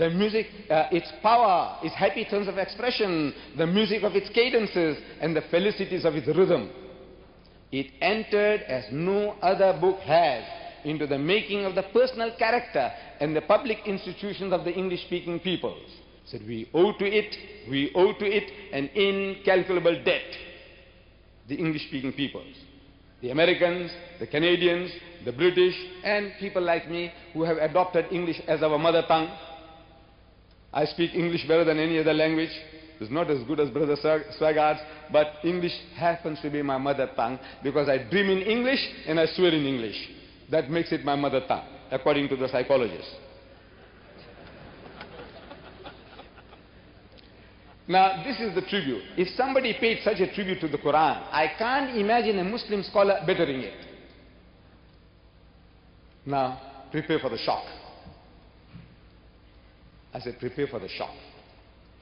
the music, uh, its power, its happy tones of expression, the music of its cadences, and the felicities of its rhythm. It entered as no other book has into the making of the personal character and the public institutions of the English-speaking peoples. We owe to it, we owe to it an incalculable debt. The English-speaking peoples. The Americans, the Canadians, the British, and people like me who have adopted English as our mother tongue. I speak English better than any other language. It's not as good as Brother Swaggart, but English happens to be my mother tongue because I dream in English and I swear in English. That makes it my mother tongue, according to the psychologists. Now, this is the tribute. If somebody paid such a tribute to the Quran, I can't imagine a Muslim scholar bettering it. Now, prepare for the shock. I said, prepare for the shock.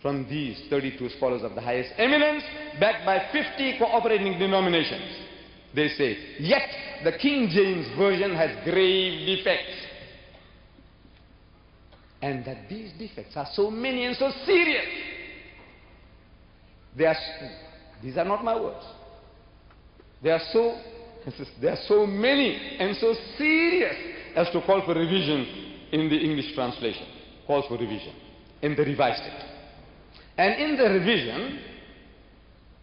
From these 32 scholars of the highest eminence, backed by 50 cooperating denominations, they say, yet the King James Version has grave defects. And that these defects are so many and so serious they are, these are not my words. They are so, they are so many and so serious as to call for revision in the English translation. Calls for revision. in the revised it. And in the revision,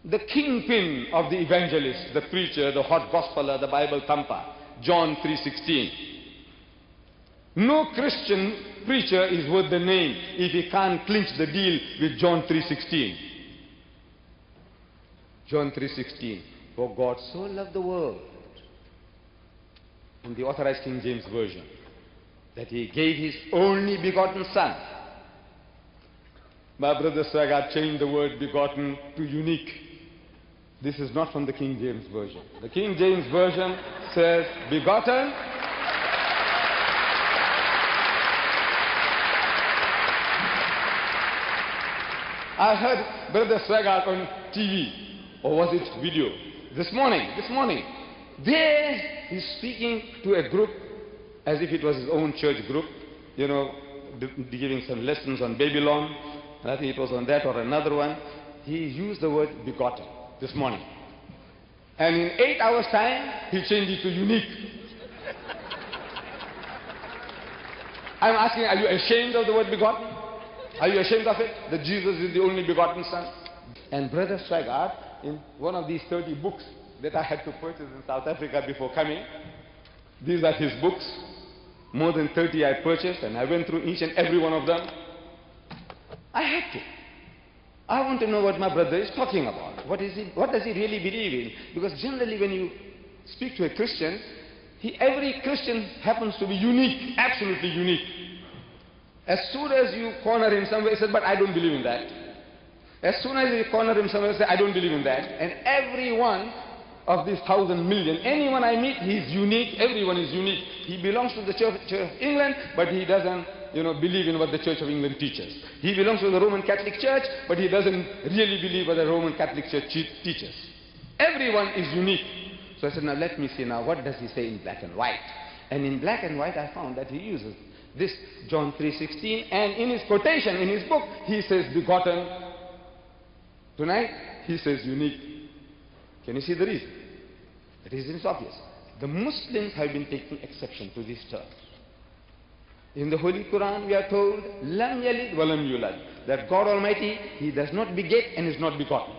the kingpin of the evangelist, the preacher, the hot gospeler, the Bible thumper, John 3.16. No Christian preacher is worth the name if he can't clinch the deal with John 3.16. John 3.16, for God so loved the world, in the authorized King James Version, that he gave his only begotten Son. My brother Swaggart changed the word begotten to unique. This is not from the King James Version. The King James Version says begotten I heard Brother Swaggart on TV or was it video? This morning, this morning, there he's speaking to a group as if it was his own church group, you know, giving some lessons on Babylon. And I think it was on that or another one. He used the word begotten this morning. And in eight hours' time, he changed it to unique. I'm asking, are you ashamed of the word begotten? Are you ashamed of it? That Jesus is the only begotten Son? And Brother Swaggart in one of these 30 books that I had to purchase in South Africa before coming. These are his books. More than 30 I purchased and I went through each and every one of them. I had to. I want to know what my brother is talking about. What, is he, what does he really believe in? Because generally when you speak to a Christian, he, every Christian happens to be unique, absolutely unique. As soon as you corner him somewhere, he says, but I don't believe in that. As soon as you corner him somewhere, say, I don't believe in that. And every one of these thousand million, anyone I meet, he's unique. Everyone is unique. He belongs to the Church, Church of England, but he doesn't, you know, believe in what the Church of England teaches. He belongs to the Roman Catholic Church, but he doesn't really believe what the Roman Catholic Church teaches. Everyone is unique. So I said, now let me see now, what does he say in black and white? And in black and white, I found that he uses this John 3.16, and in his quotation, in his book, he says, begotten Tonight, he says unique. Can you see the reason? The reason is obvious. The Muslims have been taking exception to these terms. In the Holy Quran, we are told, Lam yalid walam yulad. That God Almighty, He does not beget and is not begotten.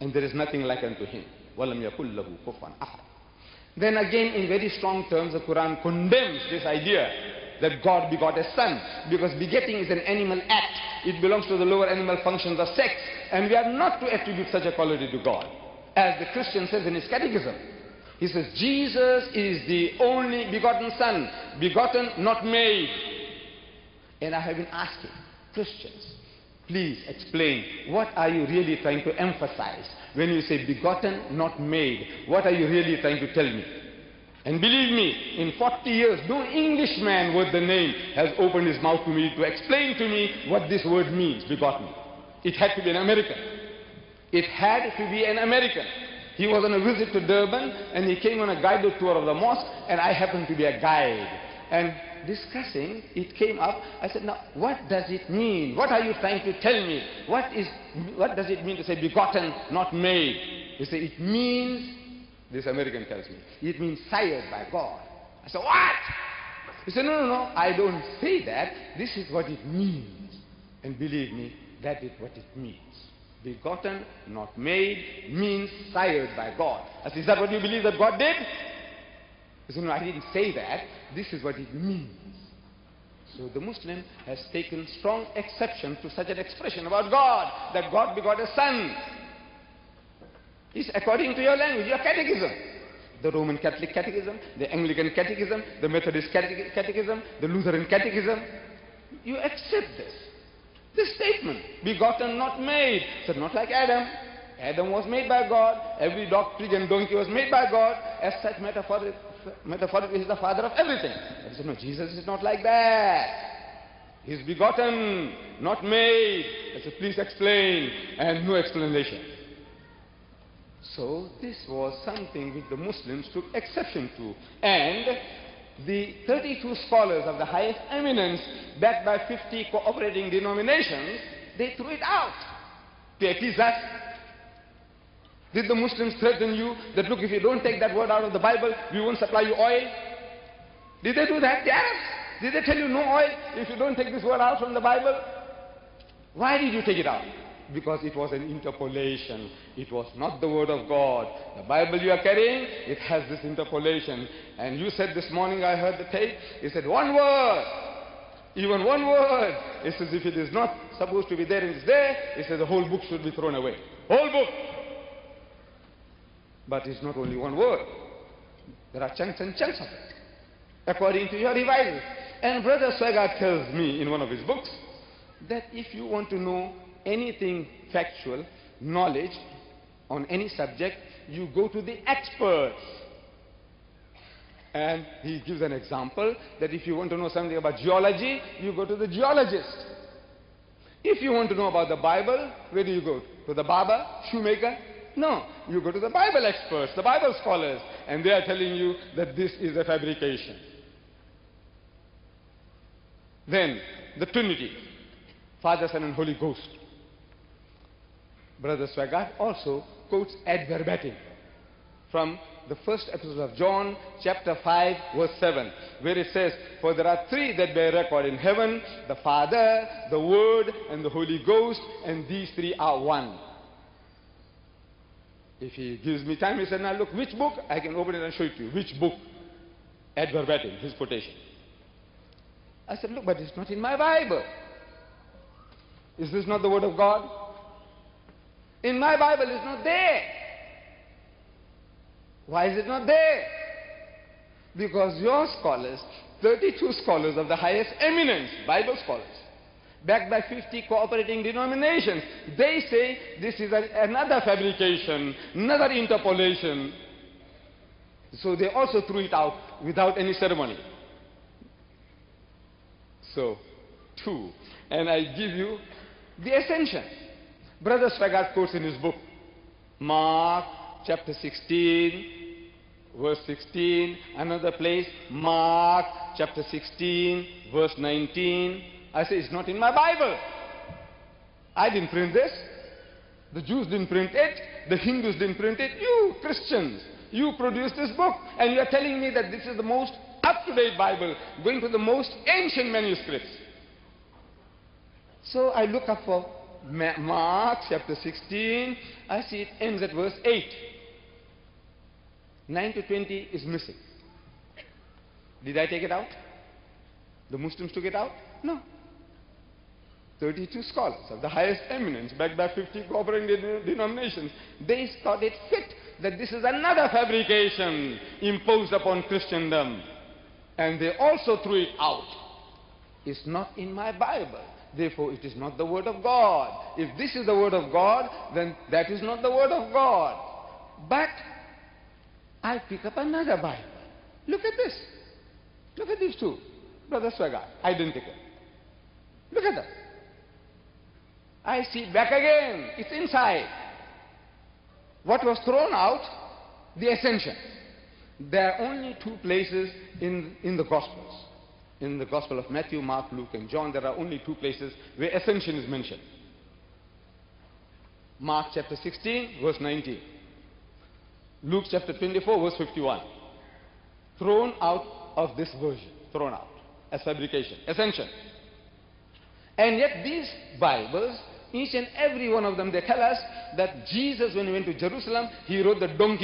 And there is nothing like unto Him. Walam lahu kufan ahad. Then again, in very strong terms, the Quran condemns this idea that God begot a son because begetting is an animal act. It belongs to the lower animal functions of sex and we are not to attribute such a quality to God. As the Christian says in his catechism, he says, Jesus is the only begotten son, begotten, not made. And I have been asking Christians, please explain what are you really trying to emphasize when you say begotten, not made? What are you really trying to tell me? And believe me, in 40 years, no Englishman with the name has opened his mouth to me to explain to me what this word means, begotten. It had to be an American. It had to be an American. He was on a visit to Durban and he came on a guided tour of the mosque and I happened to be a guide. And discussing, it came up. I said, now, what does it mean? What are you trying to tell me? What, is, what does it mean to say begotten, not made? He said, it means, this American tells me, it means sired by God. I said, what? He said, no, no, no, I don't say that. This is what it means. And believe me, that is what it means. Begotten, not made, means sired by God. Is that what you believe that God did? No, I didn't say that. This is what it means. So the Muslim has taken strong exception to such an expression about God, that God begot a son. It's according to your language, your catechism. The Roman Catholic Catechism, the Anglican Catechism, the Methodist Catechism, the Lutheran Catechism. You accept this. This statement, begotten, not made. So not like Adam. Adam was made by God. Every dog, pig and donkey was made by God. As such, metaphorically, metaphorically, he's the father of everything. But said, no, Jesus is not like that. He's begotten, not made. I said, please explain. And no explanation. So this was something which the Muslims took exception to. And the 32 scholars of the highest eminence, backed by 50 cooperating denominations, they threw it out. Appeased us. Did the Muslims threaten you that, look, if you don't take that word out of the Bible, we won't supply you oil? Did they do that? The Arabs? Did they tell you no oil if you don't take this word out from the Bible? Why did you take it out? Because it was an interpolation. It was not the word of God. The Bible you are carrying, it has this interpolation. And you said this morning, I heard the tape, you said one word. Even one word. It says if it is not supposed to be there and it's there, it says the whole book should be thrown away. Whole book. But it's not only one word. There are chunks and chunks of it. According to your revisers. And Brother Swaggart tells me in one of his books that if you want to know anything factual, knowledge on any subject, you go to the experts. And he gives an example that if you want to know something about geology, you go to the geologist. If you want to know about the Bible, where do you go? To the barber, shoemaker? No, you go to the Bible experts, the Bible scholars, and they are telling you that this is a fabrication. Then, the Trinity, Father, Son, and Holy Ghost. Brother Swaggart also quotes ad verbatim from the first epistle of John, chapter 5, verse 7, where it says, For there are three that bear record in heaven the Father, the Word, and the Holy Ghost, and these three are one. If he gives me time, he said, Now look, which book? I can open it and show it to you. Which book? Ad verbatim, his quotation. I said, Look, but it's not in my Bible. Is this not the Word of God? In my Bible, it's not there. Why is it not there? Because your scholars, 32 scholars of the highest eminence, Bible scholars, backed by 50 cooperating denominations, they say this is a, another fabrication, another interpolation. So they also threw it out without any ceremony. So, two. And I give you the ascension. Brother Swaggart quotes in his book, Mark chapter 16, verse 16, another place, Mark chapter 16, verse 19. I say, it's not in my Bible. I didn't print this. The Jews didn't print it. The Hindus didn't print it. You Christians, you produced this book and you are telling me that this is the most up-to-date Bible, going to the most ancient manuscripts. So I look up for Mark chapter 16, I see it ends at verse 8. 9 to 20 is missing. Did I take it out? The Muslims took it out? No. 32 scholars of the highest eminence, backed by 50 cooperating denominations, they thought it fit that this is another fabrication imposed upon Christendom. And they also threw it out. It's not in my Bible. Therefore, it is not the word of God. If this is the word of God, then that is not the word of God. But I pick up another Bible. Look at this. Look at these two. Brother Swaggart, identical. Look at that. I see back again. It's inside. What was thrown out? The ascension. There are only two places in, in the Gospels. In the Gospel of Matthew, Mark, Luke, and John, there are only two places where ascension is mentioned. Mark chapter 16, verse 19. Luke chapter 24, verse 51. Thrown out of this version. Thrown out. As fabrication. Ascension. And yet these Bibles, each and every one of them, they tell us that Jesus, when he went to Jerusalem, he rode the donkey.